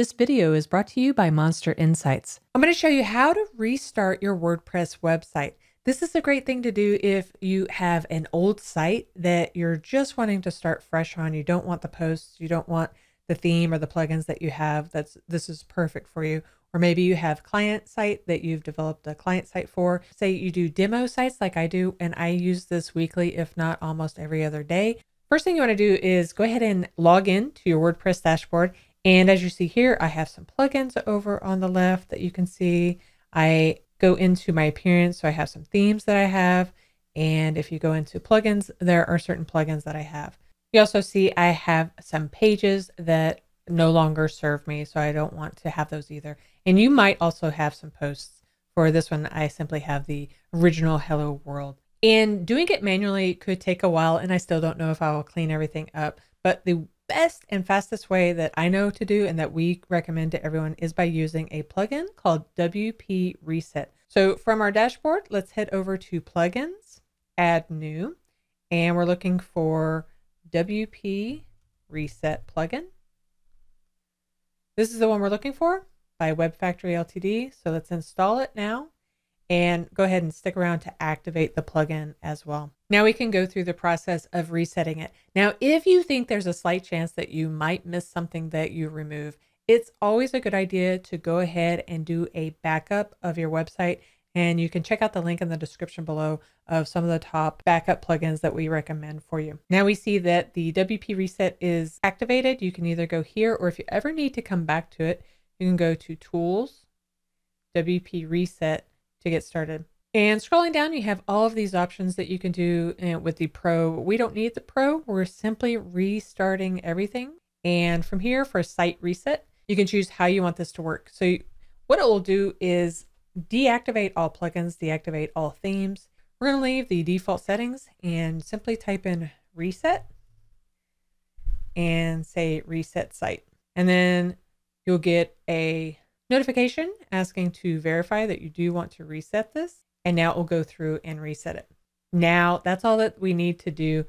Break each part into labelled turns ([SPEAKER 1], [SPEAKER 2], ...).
[SPEAKER 1] This video is brought to you by Monster Insights. I'm going to show you how to restart your WordPress website. This is a great thing to do if you have an old site that you're just wanting to start fresh on. You don't want the posts, you don't want the theme or the plugins that you have. That's this is perfect for you. Or maybe you have client site that you've developed a client site for. Say you do demo sites like I do, and I use this weekly, if not almost every other day. First thing you want to do is go ahead and log in to your WordPress dashboard. And as you see here, I have some plugins over on the left that you can see. I go into my appearance, so I have some themes that I have. And if you go into plugins, there are certain plugins that I have. You also see I have some pages that no longer serve me, so I don't want to have those either. And you might also have some posts. For this one, I simply have the original Hello World and doing it manually could take a while, and I still don't know if I will clean everything up. But the best and fastest way that I know to do and that we recommend to everyone is by using a plugin called WP Reset. So from our dashboard, let's head over to plugins, add new, and we're looking for WP Reset plugin. This is the one we're looking for by Web Factory Ltd. So let's install it now and go ahead and stick around to activate the plugin as well. Now we can go through the process of resetting it. Now, if you think there's a slight chance that you might miss something that you remove, it's always a good idea to go ahead and do a backup of your website. And you can check out the link in the description below of some of the top backup plugins that we recommend for you. Now we see that the WP reset is activated. You can either go here or if you ever need to come back to it, you can go to tools, WP reset, to get started. And scrolling down, you have all of these options that you can do uh, with the Pro. We don't need the Pro. We're simply restarting everything. And from here for a site reset, you can choose how you want this to work. So what it will do is deactivate all plugins, deactivate all themes. We're going to leave the default settings and simply type in reset and say reset site. And then you'll get a notification asking to verify that you do want to reset this. And now it will go through and reset it. Now that's all that we need to do.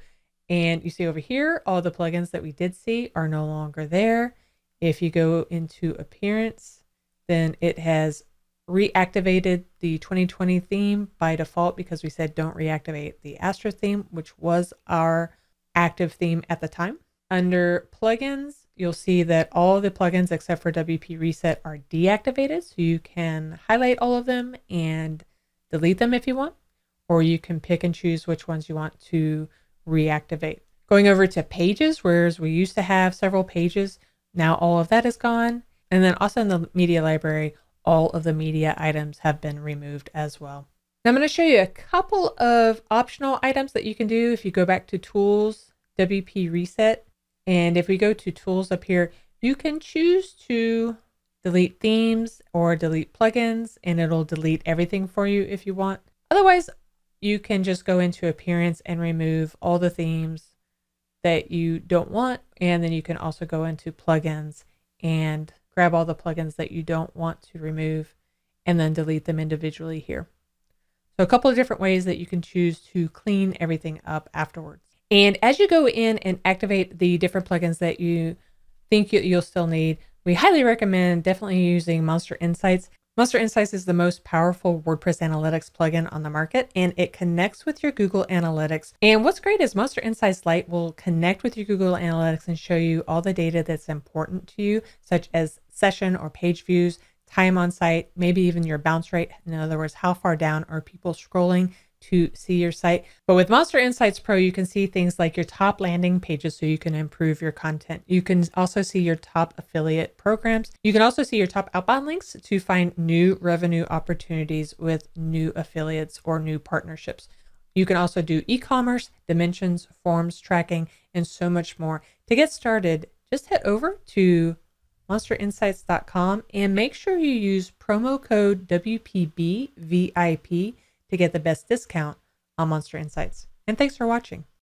[SPEAKER 1] And you see over here, all the plugins that we did see are no longer there. If you go into appearance, then it has reactivated the 2020 theme by default because we said don't reactivate the Astra theme, which was our active theme at the time. Under plugins, you'll see that all the plugins except for WP Reset are deactivated. So you can highlight all of them and delete them if you want, or you can pick and choose which ones you want to reactivate. Going over to pages, whereas we used to have several pages, now all of that is gone. And then also in the media library, all of the media items have been removed as well. Now I'm going to show you a couple of optional items that you can do if you go back to Tools, WP Reset, and if we go to tools up here, you can choose to delete themes or delete plugins and it'll delete everything for you if you want. Otherwise, you can just go into appearance and remove all the themes that you don't want. And then you can also go into plugins and grab all the plugins that you don't want to remove and then delete them individually here. So a couple of different ways that you can choose to clean everything up afterwards. And as you go in and activate the different plugins that you think you'll still need, we highly recommend definitely using Monster Insights. Monster Insights is the most powerful WordPress analytics plugin on the market and it connects with your Google Analytics. And what's great is Monster Insights Lite will connect with your Google Analytics and show you all the data that's important to you, such as session or page views, time on site, maybe even your bounce rate. In other words, how far down are people scrolling to see your site. But with Monster Insights Pro, you can see things like your top landing pages so you can improve your content. You can also see your top affiliate programs. You can also see your top outbound links to find new revenue opportunities with new affiliates or new partnerships. You can also do e commerce, dimensions, forms tracking, and so much more. To get started, just head over to monsterinsights.com and make sure you use promo code WPBVIP to get the best discount on Monster Insights. And thanks for watching.